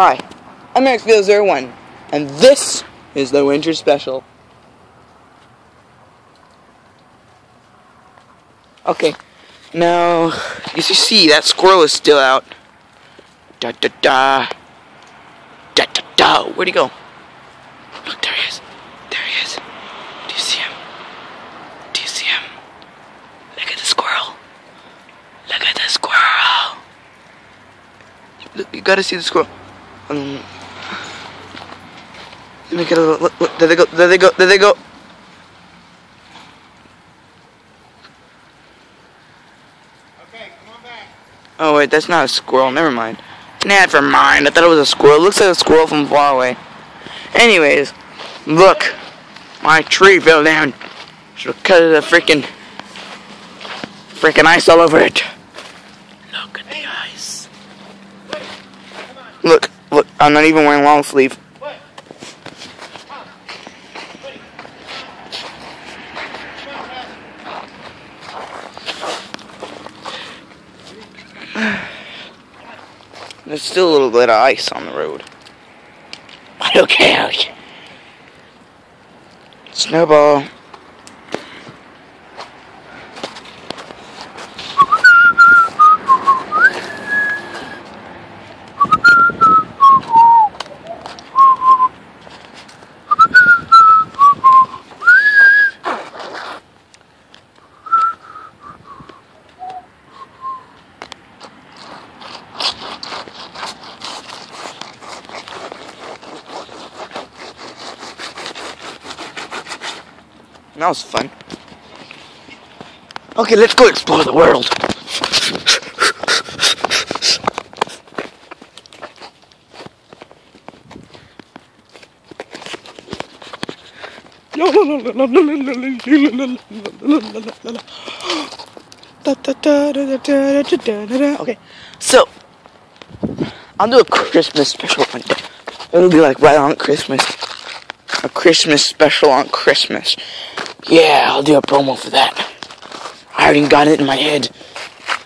Hi, I'm Xfield01, and this is the winter special. Okay, now, as you see, that squirrel is still out. Da da da. Da da da. Where'd he go? Look, there he is. There he is. Do you see him? Do you see him? Look at the squirrel. Look at the squirrel. Look, you gotta see the squirrel. Um, let me get a little. Look, look, there they go. There they go. There they go. Okay, come on back. Oh wait, that's not a squirrel. Never mind. Never mind. I thought it was a squirrel. It looks like a squirrel from far away. Anyways, look, my tree fell down. Because of the freaking, freaking ice all over it. Look at the ice. Wait, come on. Look, look. I'm not even wearing long sleeve. There's still a little bit of ice on the road. But who cares? Snowball. That was fun. Okay, let's go explore the world. Okay, so I'll do a Christmas special one day. It'll be like right on Christmas. A Christmas special on Christmas. Yeah, I'll do a promo for that. I already got it in my head.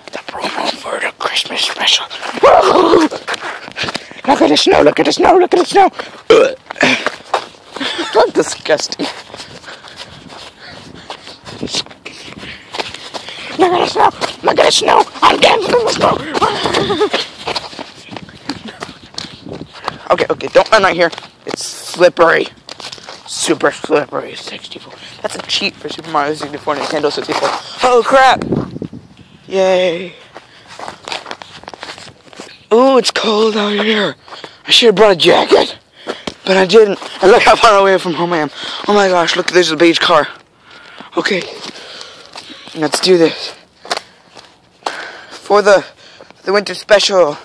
The promo for the Christmas special. Look at the snow, look at the snow, look at the snow. That's disgusting. Look at the snow, look at the snow. I'm dancing in the snow. okay, okay, don't run right here. It's slippery. Super slippery 64. That's a cheat for Super Mario 64 Nintendo 64. Oh crap! Yay! Ooh, it's cold out here. I should have brought a jacket, but I didn't. And look how far away from home I am. Oh my gosh! Look, there's a beige car. Okay, let's do this for the the winter special.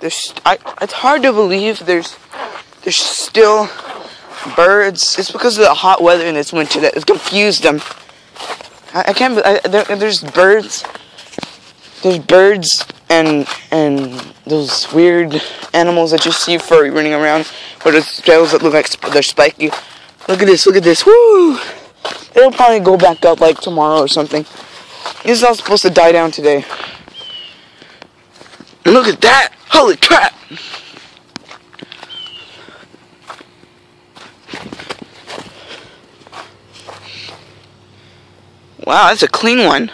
There's I, it's hard to believe there's there's still birds. It's because of the hot weather in this winter that has confused them. I, I can't. I, there, there's birds. There's birds and and those weird animals that you see furry running around with those tails that look like sp- they're spiky. Look at this. Look at this. Woo! It'll probably go back up like tomorrow or something. Is all supposed to die down today. And look at that! Holy crap! Wow, that's a clean one.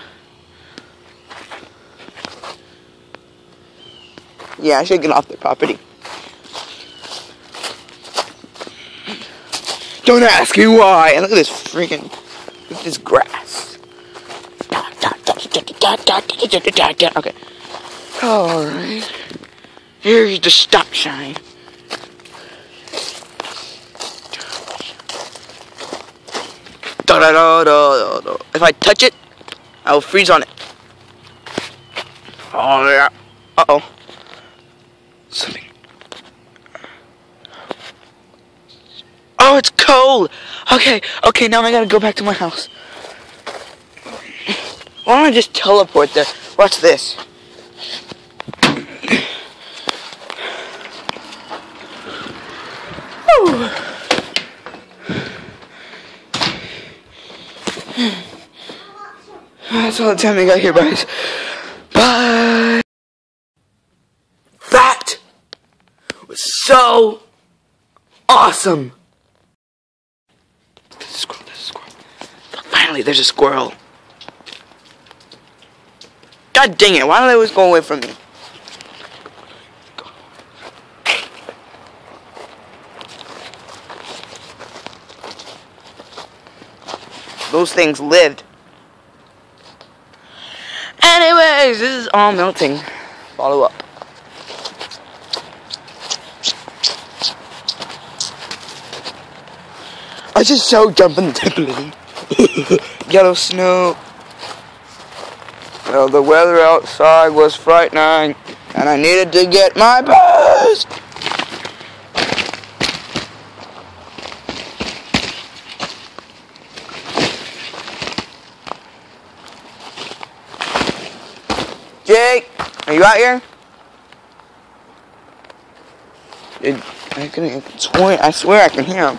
Yeah, I should get off the property. Don't ask me why. And look at this freaking, look at this grass. Okay. Alright. Here's the stop sign. Da da da da da. If I touch it, I will freeze on it. Oh yeah. Uh oh. Something. Oh, it's cold. Okay, okay. Now I gotta go back to my house. Why don't I just teleport there? Watch this. Woo! That's all the time I got here, guys. Bye! That was so awesome! There's a squirrel, there's a squirrel. Finally, there's a squirrel. God dang it, why don't they always go away from me? Those things lived. Anyways, this is all melting. Follow up. I just so jump in the trampoline. Yellow snow. Well, the weather outside was frightening, and I needed to get my bus. Jake, are you out here? It, I can, swear, I swear I can hear him.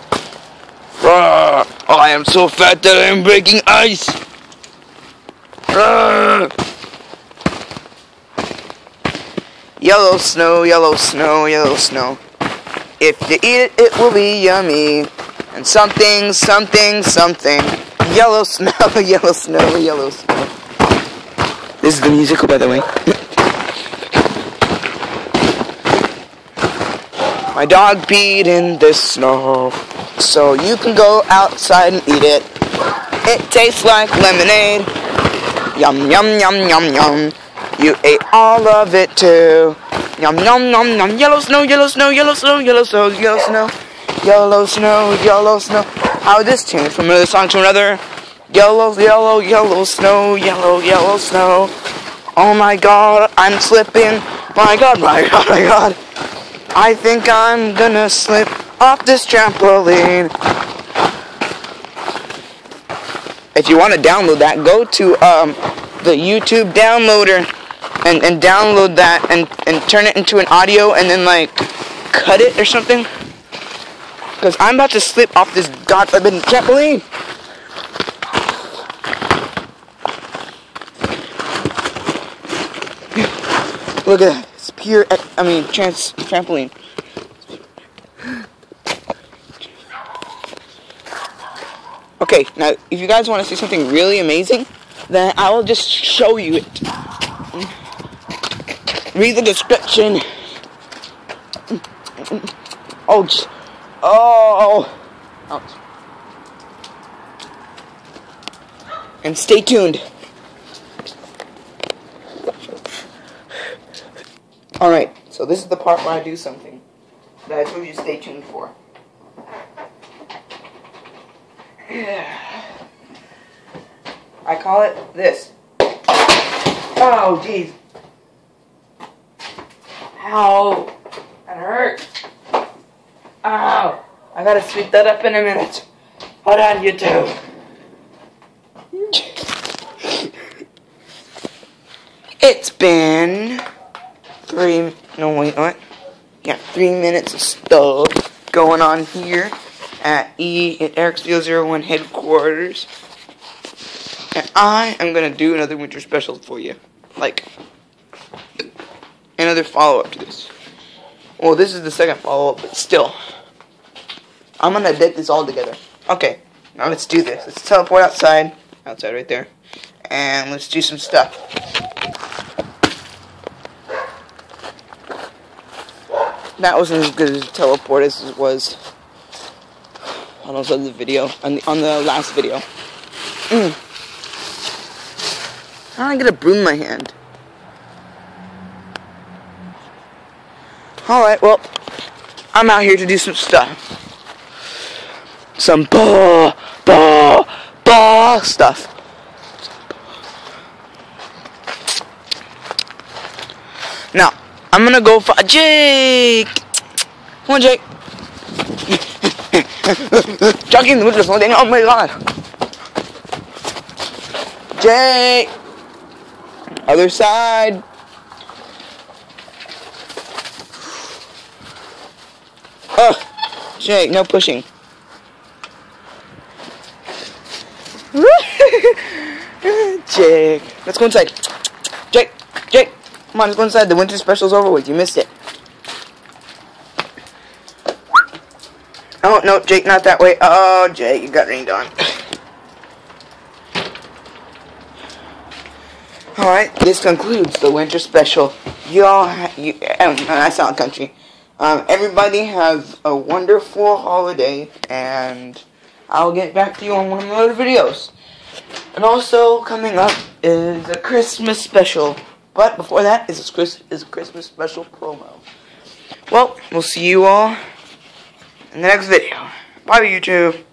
Roar! I am so fat that I am breaking ice. Yellow snow, yellow snow, yellow snow. If you eat it, it will be yummy. And something, something, something. Yellow snow, yellow snow, yellow snow. This is the musical, by the way. My dog peed in the snow, so you can go outside and eat it. It tastes like lemonade. Yum, yum, yum, yum, yum. You ate all of it too. Yum, yum, yum, yum. Yellow snow, yellow snow, yellow snow, yellow snow, yellow snow. Yellow snow, yellow snow. How this change from another song to another? Yellow, yellow, yellow snow, yellow, yellow snow. Oh my god, I'm slipping. My god, my god, my god. I think I'm gonna slip off this trampoline. If you want to download that, go to um, the YouTube downloader and, and download that and, and turn it into an audio and then like cut it or something. Because I'm about to slip off this goddamn trampoline. Look at that. It's pure, I mean, trans trampoline. Okay, now, if you guys want to see something really amazing, then I will just show you it. Read the description. Oh, oh. Ouch. And stay tuned. Alright, so this is the part where I do something that I told you to stay tuned for. Yeah. I call it this. Oh, jeez. Ow. That hurts. Ow. I gotta sweep that up in a minute. Hold on, you two. It's been three, no wait, what? Yeah, three minutes of stuff going on here at E at Eric Steel Zero One headquarters. And I am gonna do another winter special for you. Like another follow up to this. Well this is the second follow up, but still. I'm gonna edit this all together. Okay, now let's do this. Let's teleport outside. Outside right there. And let's do some stuff. That wasn't as good as teleport as it was on those other video on the on the last video. Mm. How do I get a broom in my hand? Alright, well, I'm out here to do some stuff. Some ball, ball, ball stuff. Now, I'm gonna go for Jake. Come on, Jake. Jogging with the phone. Oh my god. Jake. Other side. Oh, Jake, no pushing. Jake, let's go inside. Jake, Jake, come on, let's go inside. The winter special's over with. You missed it. Oh, no, Jake, not that way. Oh, Jake, you got rained on. Alright, this concludes the winter special. Y'all, you, um, country. Um, everybody have a wonderful holiday, and I'll get back to you on one of my other videos. And also, coming up is a Christmas special. But before that is a, is a Christmas special promo. Well, we'll see you all in the next video. Bye, YouTube.